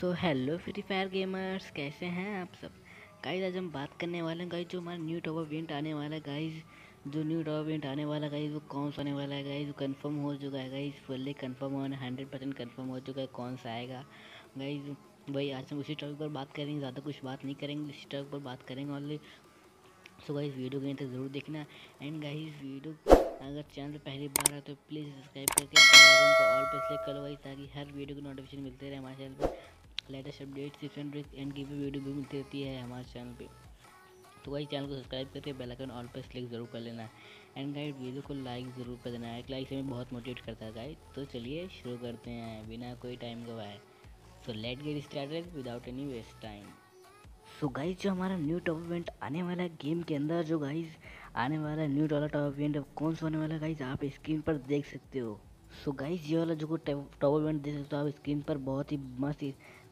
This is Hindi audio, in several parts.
So hello Free Fire gamers, कैसे हैं आप सब? गाइज़ आज हम बात करने वाले हैं गाइज़ जो हमारा न्यू टॉप इवेंट आने वाला है गाइज़ जो न्यू टॉप इवेंट आने वाला गाइज़ वो कौन सा आने वाला है गाइज़ कंफर्म हो चुका है गाइज़ फुल्ली कंफर्म होने हंड्रेड परसेंट कन्फर्म हो चुका है, कौन सा आएगा? गाइज़ भाई आज हम उसी टॉपिक पर बात करेंगे, ज़्यादा कुछ बात नहीं करेंगे, उसी टॉपिक पर बात करेंगे ऑनली सो गाइज़ वीडियो के तक ज़रूर देखना। एंड गाइज़ वीडियो अगर चैनल पहली बार है तो प्लीज़ सब्सक्राइब करके बेल आइकन को ऑल पे सेलेक्ट करो भाई ताकि हर वीडियो की नोटिफिकेशन मिलते रहे हमारे चैनल पे। Latest update and tricks and give video भी मिलती रहती है हमारे चैनल पे। तो भाई चैनल को सब्सक्राइब करके बेल आइकन ऑल पे सेलेक्ट ज़रूर कर लेना। एंड गाइड वीडियो को लाइक ज़रूर कर देना। एक लाइक से हमें बहुत मोटिवेट करता है गाइड तो चलिए शुरू करते हैं। बिना कोई टाइम गवाए। So let get started without any waste time so guys जो हमारा न्यू टॉप इवेंट आने वाला है गेम के अंदर, जो गाइज़ आने वाला न्यू डॉलर टॉप इवेंट कौन सा होने वाला गाइज़ आप स्क्रीन पर देख सकते हो। सो so गाइज़ ये वाला जो टॉप इवेंट देख सकते हो, आप स्क्रीन पर बहुत ही मस्त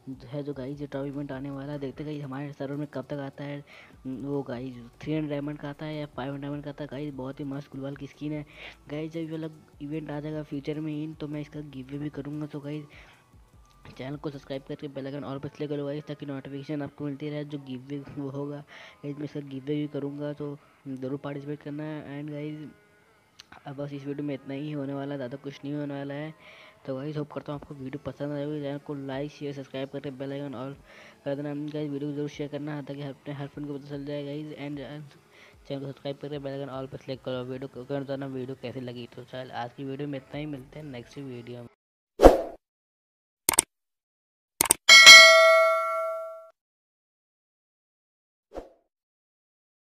है जो गाइज़ जो टॉप इवेंट आने वाला है। देखते गाइज़ हमारे सर्वर में कब तक आता है। वो गाइज़ थ्री हंड्रेड डायमंड का आता है या फाइव डायमंड का आता है। गाइज़ बहुत ही मस्त गुलवाल की स्किन है। गाइज़ जब ये इवेंट आ जाएगा फ्यूचर में इन तो मैं इसका गिव भी करूँगा। तो गाइज़ चैनल को सब्सक्राइब करके बेल आइकन और क्लिक करो गाइस, ताकि नोटिफिकेशन आपको मिलती रहे, जो गिव वो होगा। गाइस, मैं इसका गिव वे भी करूँगा तो ज़रूर पार्टिसिपेट करना। है एंड गाइज़ अब बस इस वीडियो में इतना ही होने वाला है, ज़्यादा कुछ नहीं होने वाला है। तो वही होप करता हूँ आपको वीडियो पसंद आएगी चैनल को लाइक शेयर सब्सक्राइब करके बेल आइकन और कर देना। गाइज़ वीडियो ज़रूर शेयर करना, है, ताकि अपने हर फ्रेंड को पता चल जाएगा गाइज़ एंड चैनल को सब्सक्राइब करके बेल आइकन ऑल पर क्लिक करो। वीडियो कर वीडियो कैसी लगी तो चल आज की वीडियो में इतना ही। मिलते हैं नेक्स्ट वीडियो में।